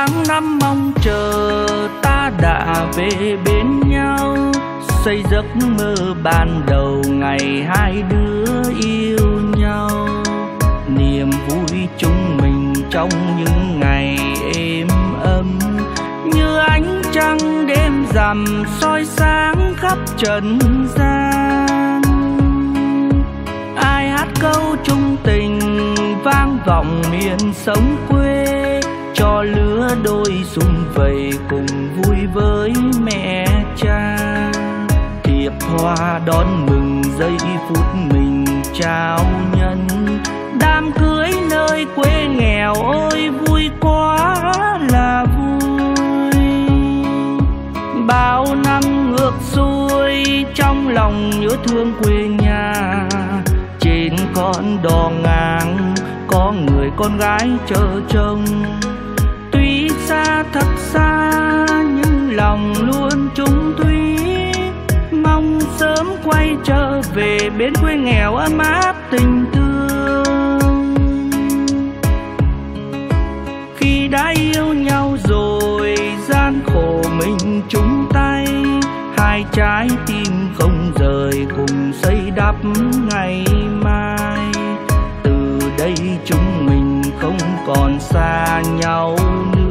tháng năm mong chờ ta đã về bên nhau, xây giấc mơ ban đầu ngày hai đứa yêu nhau. Niềm vui chung mình trong những ngày êm ấm, như ánh trăng đêm rằm soi sáng khắp trần gian. Ai hát câu chung tình vang vọng miền sống quê cho lứa đôi sum vầy cùng vui với mẹ cha. Thiệp hoa đón mừng giây phút mình trao nhân. Đám cưới nơi quê nghèo ôi vui quá là vui. Bao năm ngược xuôi, trong lòng nhớ thương quê nhà. Trên con đò ngang, có người con gái chờ trông thật xa, nhưng lòng luôn chung thủy mong sớm quay trở về bên quê nghèo ấm áp tình thương. Khi đã yêu nhau rồi, gian khổ mình chung tay. Hai trái tim không rời cùng xây đắp ngày mai. Từ đây chúng mình không còn xa nhau nữa.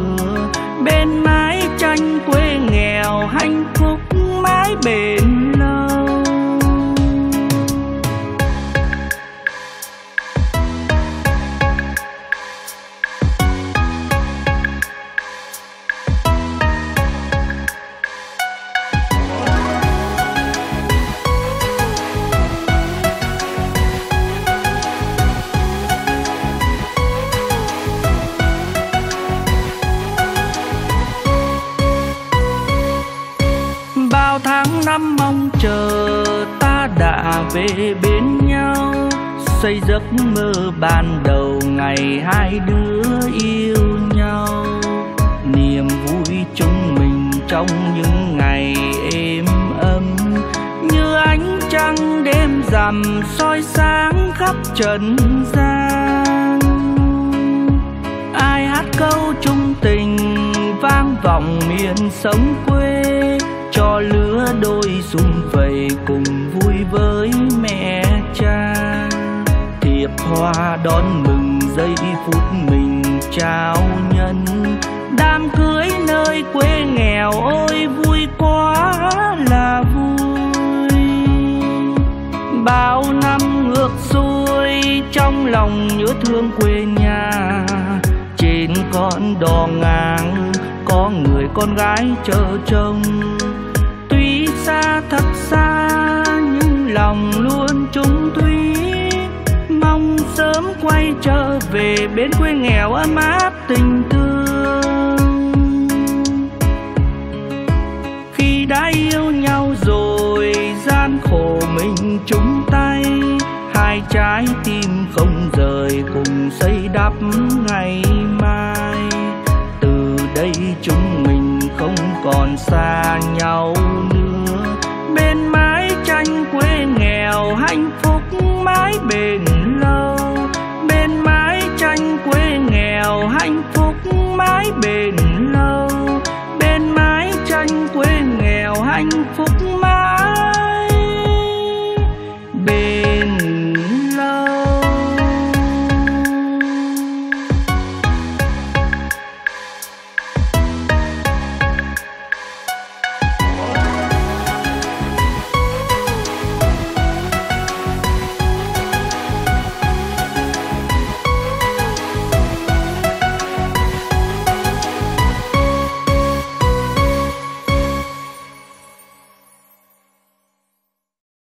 Chờ ta đã về bên nhau, xây giấc mơ ban đầu ngày hai đứa yêu nhau. Niềm vui chung mình trong những ngày êm ấm, như ánh trăng đêm rằm soi sáng khắp trần gian. Ai hát câu chung tình vang vọng miền sông cùng vui với mẹ cha. Thiệp hoa đón mừng giây phút mình trao nhân. Đám cưới nơi quê nghèo, ôi vui quá là vui. Bao năm ngược xuôi, trong lòng nhớ thương quê nhà. Trên con đò ngang, có người con gái chờ trông. Tuy xa thật xa lòng luôn trung thủy mong sớm quay trở về bên quê nghèo ấm áp tình thương. Khi đã yêu nhau rồi, gian khổ mình chung tay. Hai trái tim không rời cùng xây đắp ngày mai. Từ đây chúng mình không còn xa nhau nữa. Bên mai hạnh phúc mãi bền lâu bên mái tranh quê nghèo hạnh phúc mãi bền